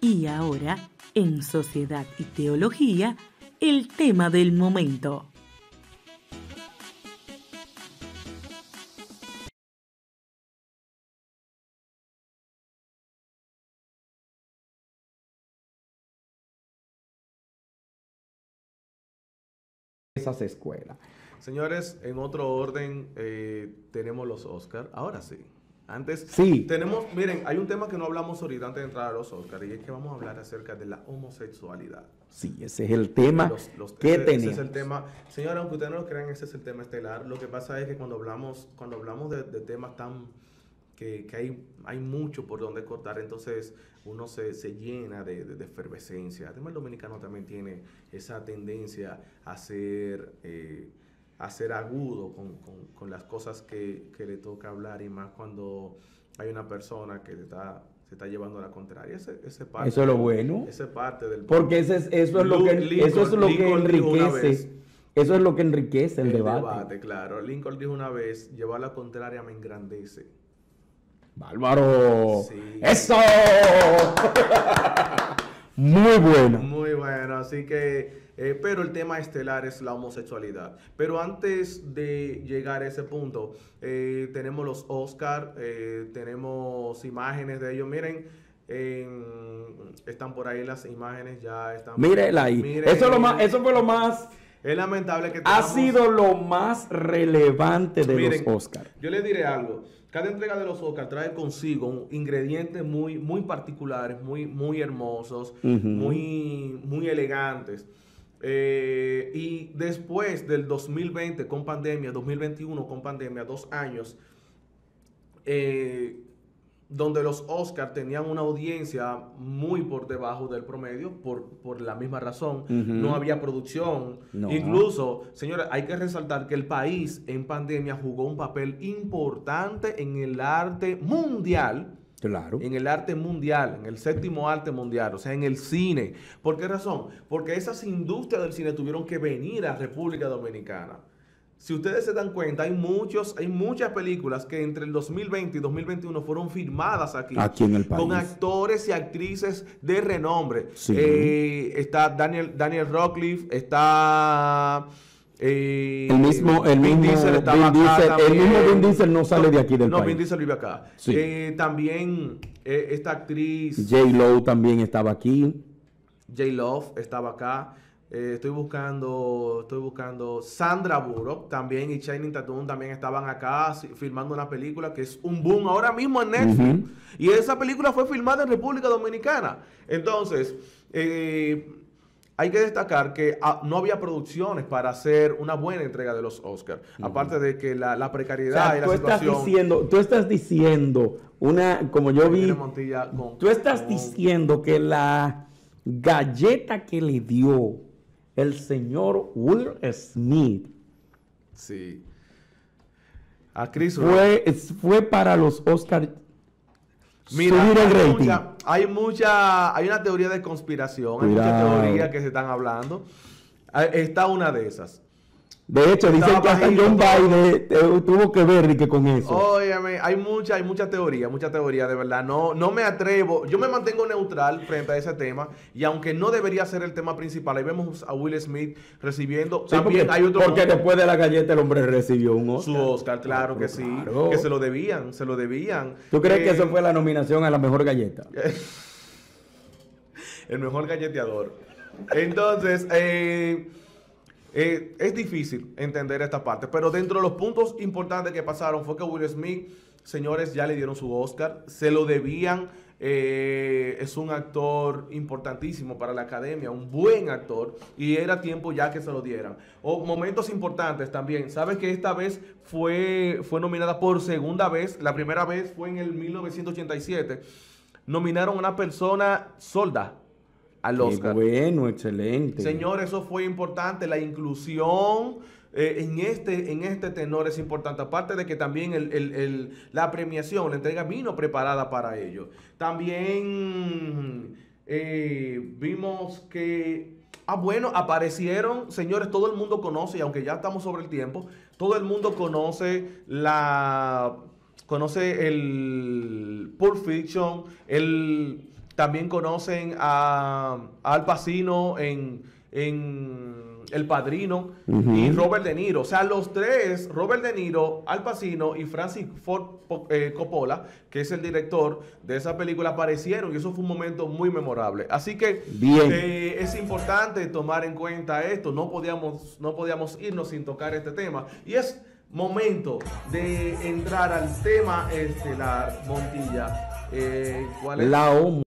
Y ahora, en Sociedad y Teología, el tema del momento. esas escuelas. Señores, en otro orden eh, tenemos los Oscars. Ahora sí. Antes, Sí. tenemos, miren, hay un tema que no hablamos ahorita antes de entrar a los Oscars y es que vamos a hablar acerca de la homosexualidad. Sí, ese es el tema Los- los- que ese, ese tenemos. es el tema. Señora, aunque ustedes no lo crean, ese es el tema estelar. Lo que pasa es que cuando hablamos, cuando hablamos de, de temas tan que, que hay, hay mucho por donde cortar, entonces uno se, se llena de, de- de efervescencia. Además, el dominicano también tiene esa tendencia a ser, eh, a ser agudo con, con- con las cosas que, que le toca hablar y más cuando hay una persona que se está, se está llevando a la contraria. Ese, ese parte Eso es lo bueno. Ese parte del Porque ese es- eso es lo que, Lincoln- eso es lo que Lincoln enriquece. Eso es lo que enriquece el, debate. claro. Lincoln dijo una vez, llevar la contraria me engrandece. Bárbaro. Sí. Eso. Muy bueno. Muy bueno, así que, eh, pero el tema estelar es la homosexualidad. Pero antes de llegar a ese punto, eh, tenemos los Oscar, eh, tenemos imágenes de ellos. Miren, en- están por ahí las imágenes, ya están. Mírela ahí. Miren, eso, es lo más, eso fue lo más. es lamentable que Ha tengamos- sido lo más relevante de Miren, los Oscars. Yo les diré algo. Cada entrega de los Oscars trae consigo ingredientes muy, muy particulares, muy, muy hermosos, muy, muy elegantes. Eh, y después del 2020 con pandemia, 2021 con pandemia, dos años, eh, donde los Oscars tenían una audiencia muy por debajo del promedio, por, por la misma razón. No había producción. No. Incluso, señores, hay que resaltar que el país en pandemia jugó un papel importante en el arte mundial. Claro. En el arte mundial, en el séptimo arte mundial, o sea, en el cine. ¿Por qué razón? Porque esas industrias del cine tuvieron que venir a República Dominicana. Si ustedes se dan cuenta, hay muchos, hay muchas películas que entre el 2020 y 2021 fueron filmadas aquí. Aquí en el país. Con actores y actrices de renombre. Sí. Eh, está Daniel, Daniel Radcliffe, está... eh, El mismo, el Vin mismo, Diesel estaba Vin acá Diesel, el mismo Vin Diesel no sale de aquí del no, país. Vin Diesel vive acá. Sí. Eh, también eh, esta actriz J. Lo también estaba aquí. J. Love estaba acá. Estoy buscando, estoy buscando Sandra Bullock también y Channing Tatum también estaban acá filmando una película que es un boom ahora mismo en Netflix. Y esa película fue filmada en República Dominicana. Entonces, eh, hay que destacar que ah, no había producciones para hacer una buena entrega de los Oscars. Aparte de que la, la O precariedad sea, y la tú estás situación. diciendo, tú estás diciendo una, como yo vi, con- tú estás con- diciendo que la galleta que le dio el señor Will Smith Sí. A Chris fue, fue para los Oscars Mira, subir el hay rating. mucha, hay mucha, hay una teoría de conspiración, hay muchas teorías que se están hablando. Ah, Está una de esas. De hecho, dicen que hasta John. Biden eh, tuvo que ver y que con eso. Óyeme, hay mucha, hay mucha teoría, mucha teoría, de verdad. No, no me atrevo, yo me mantengo neutral frente a ese tema. Y aunque no debería ser el tema principal, ahí vemos a Will Smith recibiendo. Sí, también porque, hay otro porque después de la galleta el hombre recibió un Oscar. su Oscar, claro que sí. Claro. Que se lo debían, se lo debían. ¿Tú crees que Eh, eso fue la nominación a la mejor galleta? el mejor galleteador. Entonces, eh, eh, es difícil entender esta parte, pero dentro de los puntos importantes que pasaron fue que Will Smith, señores, ya le dieron su Oscar, se lo debían. eh, es un actor importantísimo para la academia, un buen actor, y era tiempo ya que se lo dieran. O momentos importantes también. Sabes que esta vez fue, fue nominada por segunda vez. La primera vez fue en el 1987. Nominaron a una persona solda al Qué Oscar. bueno, excelente. Señor, eso fue importante. La inclusión eh, en, este, en este tenor es importante. Aparte de que también el- el- el- la premiación, la entrega vino preparada para ello. También eh, vimos que... Ah, bueno, aparecieron, señores, todo el mundo conoce, y aunque ya estamos sobre el tiempo, todo el mundo conoce la... Conoce el Pulp Fiction, el también conocen a, a Al Pacino en, en El Padrino y Robert De Niro. O sea, los tres, Robert De Niro, Al Pacino y Francis Ford eh, Coppola, que es el director de esa película, aparecieron y eso fue un momento muy memorable. Así que Bien. eh, es importante tomar en cuenta esto. No podíamos, no podíamos irnos sin tocar este tema. Y es momento de entrar al tema estelar, Montilla. Eh, ¿Cuál es? La homo-